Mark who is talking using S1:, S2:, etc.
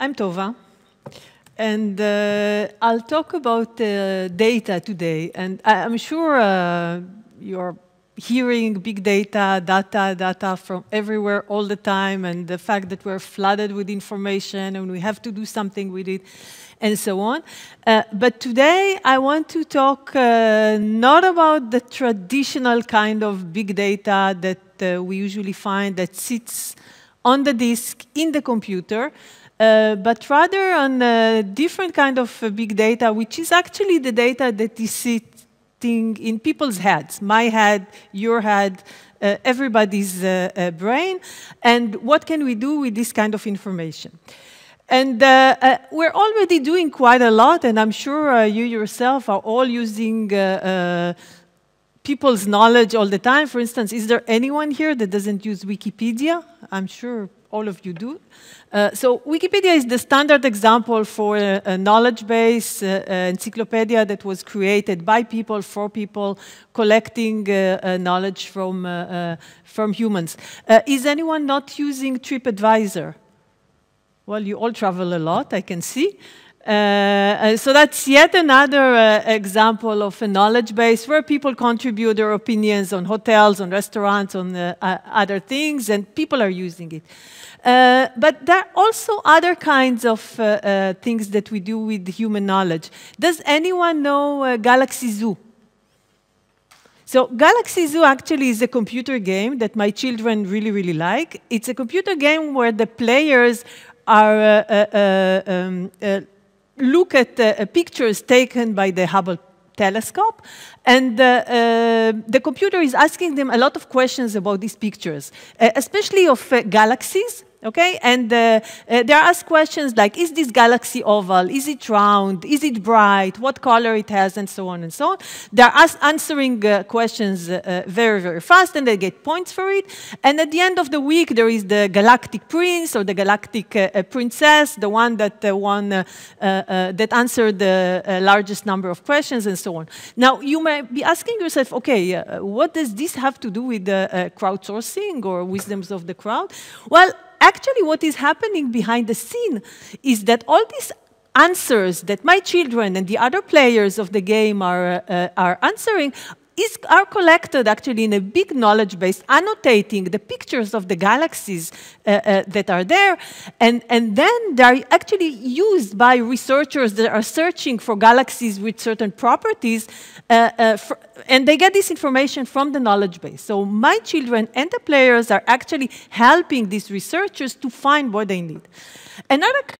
S1: I'm Tova, and uh, I'll talk about uh, data today. And I, am sure uh, you're hearing big data, data, data from everywhere all the time, and the fact that we're flooded with information and we have to do something with it, and so on. Uh, but today I want to talk uh, not about the traditional kind of big data that uh, we usually find that sits on the disk in the computer, uh, but rather on a different kind of uh, big data, which is actually the data that is sitting in people's heads, my head, your head, uh, everybody's uh, uh, brain, and what can we do with this kind of information? And uh, we're already doing quite a lot, and I'm sure you yourself are all using people's knowledge all the time. For instance, is there anyone here that doesn't use Wikipedia? I'm sure all of you do. Uh, so Wikipedia is the standard example for a, a knowledge base uh, encyclopedia that was created by people, for people, collecting uh, uh knowledge from, uh, uh, from humans. is anyone not using TripAdvisor? Well, you all travel a lot, I can see. Uh, so that's yet another uh, example of a knowledge base where people contribute their opinions on hotels, on restaurants, on uh, other things, and people are using it. Uh, but there are also other kinds of uh, uh, things that we do with human knowledge. Does anyone know Galaxy Zoo? So Galaxy Zoo actually is a computer game that my children really, really like. It's a computer game where the players are um, look at uh, pictures taken by the Hubble telescope, and uh, uh, the computer is asking them a lot of questions about these pictures, uh, especially of uh, galaxies, Okay, and uh, uh, are asked questions like, is this galaxy oval? Is it round? Is it bright? What color it has? And so on and so on. They're answering uh, questions uh, uh, very, very fast, and they get points for it. And at the end of the week, there is the galactic prince or the galactic uh, princess, the one that won, that answered the largest number of questions, and so on. Now, you may be asking yourself, okay, what does this have to do with crowdsourcing or wisdoms of the crowd? Well, actually what is happening behind the scene is that all these answers that my children and the other players of the game are, uh, are answering is, are collected actually in a big knowledge base, annotating the pictures of the galaxies uh, uh, that are there, and, and then they're actually used by researchers that are searching for galaxies with certain properties, uh, uh for, and they get this information from the knowledge base. So my children and the players are actually helping these researchers to find what they need. Another